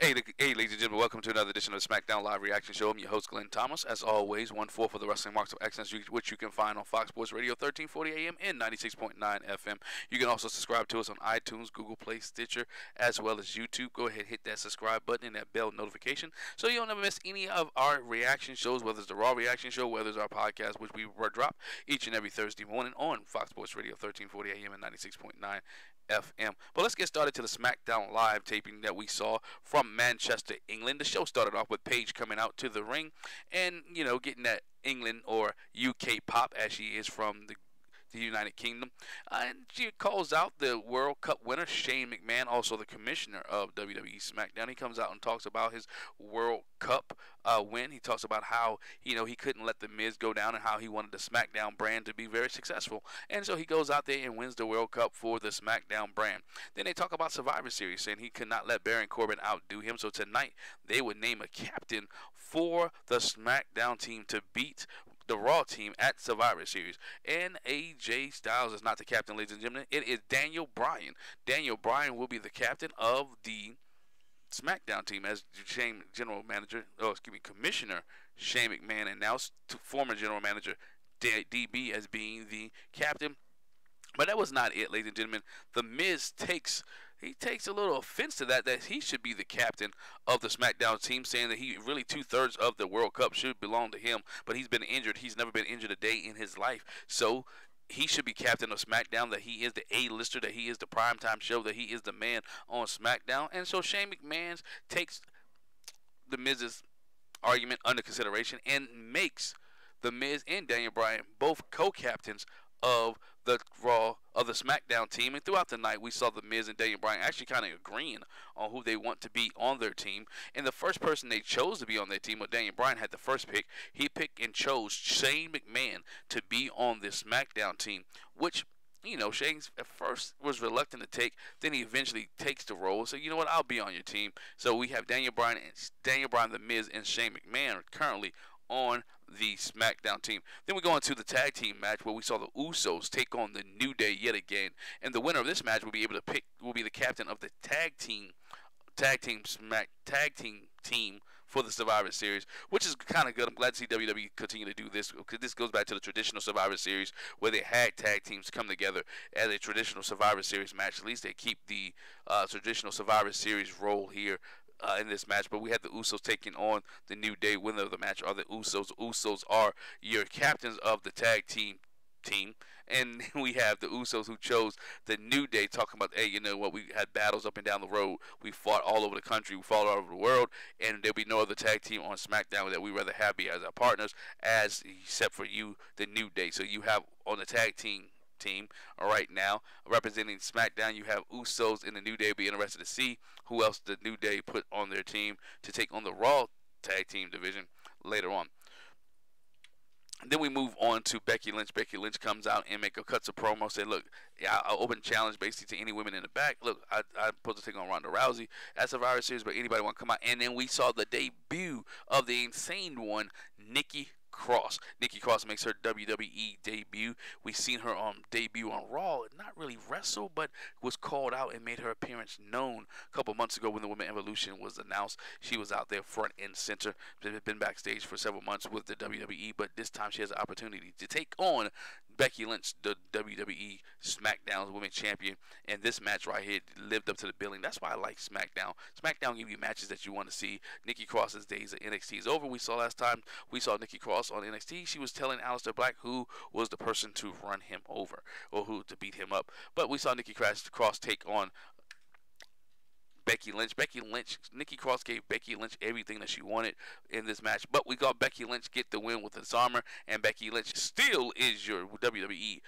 Hey, hey, ladies and gentlemen, welcome to another edition of the SmackDown Live Reaction Show. I'm your host, Glenn Thomas. As always, one fourth of the Wrestling Marks of Excellence, which you can find on Fox Sports Radio, 1340 AM and 96.9 FM. You can also subscribe to us on iTunes, Google Play, Stitcher, as well as YouTube. Go ahead, hit that subscribe button and that bell notification so you don't ever miss any of our reaction shows, whether it's the Raw Reaction Show, whether it's our podcast, which we drop each and every Thursday morning on Fox Sports Radio, 1340 AM and 96.9 FM. But let's get started to the SmackDown Live taping that we saw from Manchester, England. The show started off with Paige coming out to the ring and, you know, getting that England or UK pop as she is from the the United Kingdom. Uh, and she calls out the World Cup winner, Shane McMahon, also the commissioner of WWE SmackDown. He comes out and talks about his World Cup uh, win. He talks about how, you know, he couldn't let The Miz go down and how he wanted the SmackDown brand to be very successful. And so he goes out there and wins the World Cup for the SmackDown brand. Then they talk about Survivor Series, saying he could not let Baron Corbin outdo him. So tonight they would name a captain for the SmackDown team to beat the Raw team at Survivor Series. And AJ Styles is not the captain, ladies and gentlemen. It is Daniel Bryan. Daniel Bryan will be the captain of the SmackDown team as general manager, oh excuse me, commissioner Shane McMahon, and now former general manager DB as being the captain. But that was not it, ladies and gentlemen. The Miz takes he takes a little offense to that that he should be the captain of the SmackDown team, saying that he really two thirds of the World Cup should belong to him, but he's been injured. He's never been injured a day in his life, so he should be captain of SmackDown. That he is the A-lister. That he is the primetime show. That he is the man on SmackDown. And so Shane McMahon takes the Miz's argument under consideration and makes the Miz and Daniel Bryan both co-captains of the Raw of the SmackDown team. And throughout the night, we saw the Miz and Daniel Bryan actually kind of agreeing on who they want to be on their team. And the first person they chose to be on their team, well, Daniel Bryan had the first pick. He picked and chose Shane McMahon to be on the SmackDown team, which you know, Shane at first was reluctant to take. Then he eventually takes the role. So you know what? I'll be on your team. So we have Daniel Bryan and Daniel Bryan, the Miz, and Shane McMahon currently on the SmackDown team. Then we go into the tag team match where we saw the Usos take on the New Day yet again, and the winner of this match will be able to pick will be the captain of the tag team tag team smack tag team team for the Survivor Series, which is kind of good. I'm glad to see WWE continue to do this because this goes back to the traditional Survivor Series where they had tag teams come together as a traditional Survivor Series match. At least they keep the uh, traditional Survivor Series role here uh, in this match, but we had the Usos taking on the New Day. Winner of the match are the Usos. Usos are your captains of the tag team team, and we have the Usos who chose the New Day, talking about, hey, you know what? We had battles up and down the road. We fought all over the country. We fought all over the world, and there'll be no other tag team on SmackDown that we'd rather have be as our partners, as except for you, the New Day. So you have on the tag team team right now. Representing SmackDown, you have Usos in the New Day. Be interested to see who else the New Day put on their team to take on the Raw Tag Team division later on. And then we move on to Becky Lynch. Becky Lynch comes out and make a cuts a promo. Say, look, yeah, I open challenge basically to any women in the back. Look, I, I'm supposed to take on Ronda Rousey at Survivor Series, but anybody want to come out? And then we saw the debut of the insane one, Nikki Cross. Nikki Cross makes her WWE debut. We've seen her on um, debut on Raw, not really wrestle, but was called out and made her appearance known a couple months ago when the Women Evolution was announced. She was out there front and center. Been backstage for several months with the WWE, but this time she has an opportunity to take on Becky Lynch, the WWE SmackDown Women Champion, and this match right here lived up to the billing. That's why I like SmackDown. SmackDown give you matches that you want to see. Nikki Cross's days at NXT is over. We saw last time we saw Nikki Cross on NXT. She was telling Aleister Black who was the person to run him over or who to beat him up. But we saw Nikki Cross take on Becky Lynch. Becky Lynch, Nikki Cross gave Becky Lynch everything that she wanted in this match, but we got Becky Lynch get the win with the armor, and Becky Lynch still is your WWE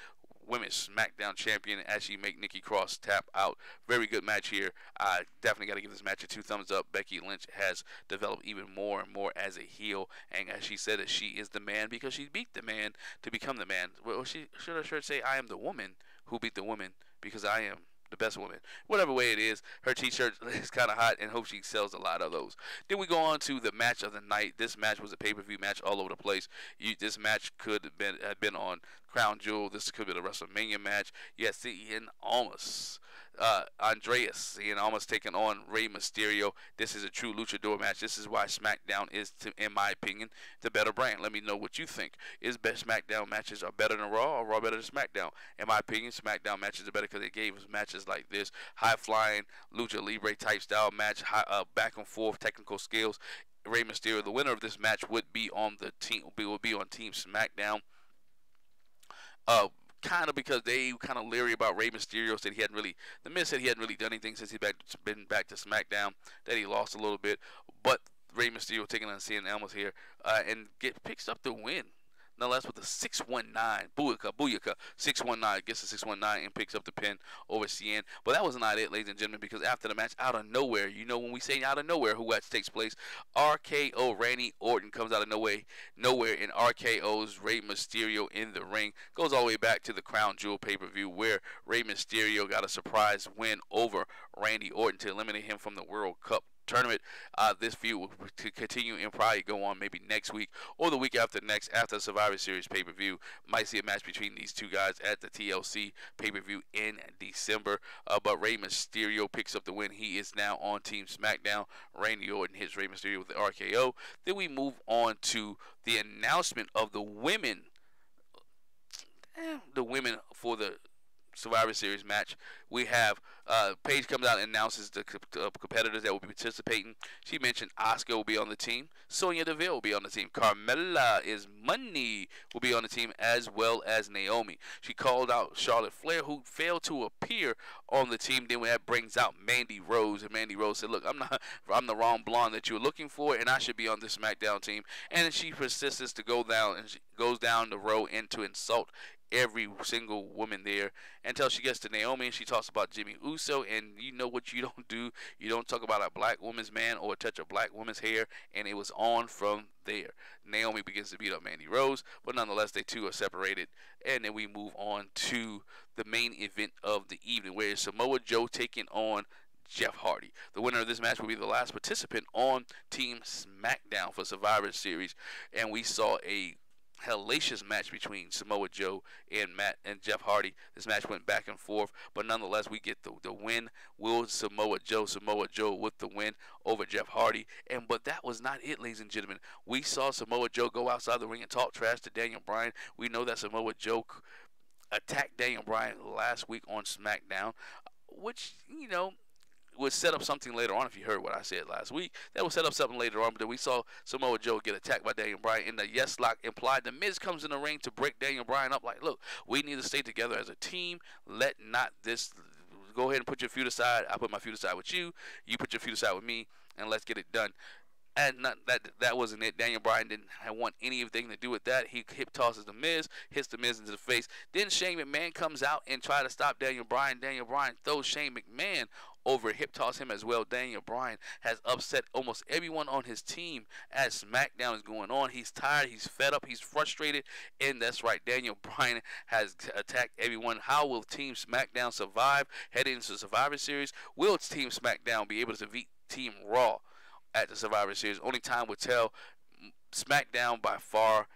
Women's SmackDown Champion as she make Nikki Cross tap out. Very good match here. I definitely got to give this match a two thumbs up. Becky Lynch has developed even more and more as a heel, and as she said that she is the man because she beat the man to become the man. Well, she should have sure say I am the woman who beat the woman because I am the best woman. Whatever way it is, her t-shirt is kind of hot and hope she sells a lot of those. Then we go on to the match of the night. This match was a pay-per-view match all over the place. You, this match could have been, have been on crown jewel. This could be the WrestleMania match. Yes, Ian Almas uh, Andrade and almost taking on Rey Mysterio. This is a true luchador match. This is why SmackDown is, to, in my opinion, the better brand. Let me know what you think. Is best SmackDown matches are better than Raw or Raw better than SmackDown? In my opinion, SmackDown matches are better because they gave us matches like this, high flying lucha libre type style match, high, uh, back and forth technical skills. Rey Mysterio, the winner of this match, would be on the team. Would be on Team SmackDown. Uh, kind of because they kind of leery about Rey Mysterio. Said he hadn't really, the Miz said he hadn't really done anything since he's back, been back to SmackDown. That he lost a little bit, but Rey Mysterio taking on Cien Almas here uh, and get picks up the win nonetheless with a 619. Booyaka, Booyaka, 619 gets a 619 and picks up the pin over Cien. But that was not it, ladies and gentlemen, because after the match, out of nowhere, you know when we say out of nowhere who that takes place, RKO Randy Orton comes out of nowhere, nowhere, and RKO's Rey Mysterio in the ring. Goes all the way back to the Crown Jewel pay-per-view where Rey Mysterio got a surprise win over Randy Orton to eliminate him from the World Cup tournament. Uh, this feud will continue and probably go on maybe next week or the week after next after Survivor Series pay per view. Might see a match between these two guys at the TLC pay per view in December. Uh, but Rey Mysterio picks up the win. He is now on Team SmackDown. Randy Orton hits Rey Mysterio with the RKO. Then we move on to the announcement of the women. Eh, the women for the Survivor Series match. We have uh, Paige comes out and announces the uh, competitors that will be participating. She mentioned Asuka will be on the team. Sonya Deville will be on the team. Carmella is Money will be on the team as well as Naomi. She called out Charlotte Flair, who failed to appear on the team. Then that brings out Mandy Rose, and Mandy Rose said, "Look, I'm not, I'm the wrong blonde that you're looking for, and I should be on this SmackDown team." And she persists to go down and she goes down the road and to insult every single woman there until she gets to Naomi and she talks about Jimmy Uso. And you know what you don't do? You don't talk about a black woman's man or touch a black woman's hair. And it was on from there. Naomi begins to beat up Mandy Rose but nonetheless they two are separated. And then we move on to the main event of the evening where Samoa Joe taking on Jeff Hardy. The winner of this match will be the last participant on Team SmackDown for Survivor Series. And we saw a hellacious match between Samoa Joe and Matt and Jeff Hardy. This match went back and forth, but nonetheless, we get the, the win. Will Samoa Joe, Samoa Joe with the win over Jeff Hardy. And but that was not it, ladies and gentlemen. We saw Samoa Joe go outside the ring and talk trash to Daniel Bryan. We know that Samoa Joe attacked Daniel Bryan last week on SmackDown, which you know would set up something later on. If you heard what I said last week, that would set up something later on. But then we saw Samoa Joe get attacked by Daniel Bryan, and the yes lock implied. The Miz comes in the ring to break Daniel Bryan up. Like, look, we need to stay together as a team. Let not this. Go ahead and put your feud aside. I put my feud aside with you. You put your feud aside with me, and let's get it done. Not, that that wasn't it. Daniel Bryan didn't want anything to do with that. He hip tosses the Miz, hits the Miz into the face. Then Shane McMahon comes out and try to stop Daniel Bryan. Daniel Bryan throws Shane McMahon over hip toss him as well. Daniel Bryan has upset almost everyone on his team as SmackDown is going on. He's tired, he's fed up, he's frustrated, and that's right. Daniel Bryan has attacked everyone. How will Team SmackDown survive heading into the Survivor Series? Will Team SmackDown be able to beat Team Raw at the Survivor Series? Only time will tell. SmackDown by far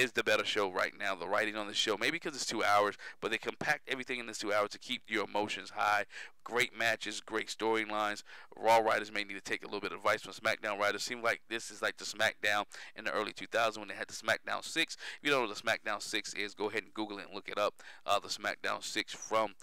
is the better show right now. The writing on the show, maybe because it's two hours, but they compact everything in this two hours to keep your emotions high. Great matches, great storylines. Raw writers may need to take a little bit of advice from SmackDown writers. Seems like this is like the SmackDown in the early 2000s when they had the SmackDown 6. If you don't know what the SmackDown 6 is, go ahead and Google it and look it up. Uh, the SmackDown 6 from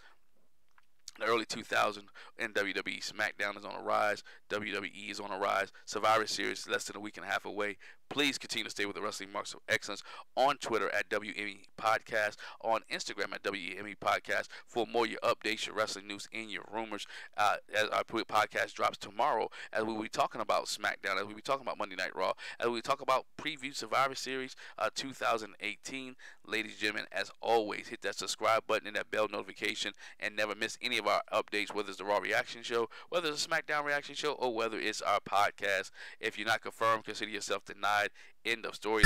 the early 2000s in WWE. SmackDown is on a rise. WWE is on a rise. Survivor Series less than a week and a half away. Please continue to stay with the Wrestling Marks of Excellence on Twitter at WME Podcast, on Instagram at WME Podcast for more your updates, your wrestling news, and your rumors. Uh, as our podcast drops tomorrow, as we will be talking about SmackDown, as we will be talking about Monday Night Raw, as we will talk about preview Survivor Series uh, 2018. Ladies and gentlemen, as always, hit that subscribe button and that bell notification and never miss any of our updates, whether it's the Raw Reaction Show, whether it's a SmackDown Reaction Show, or whether it's our podcast. If you're not confirmed, consider yourself denied. End of story.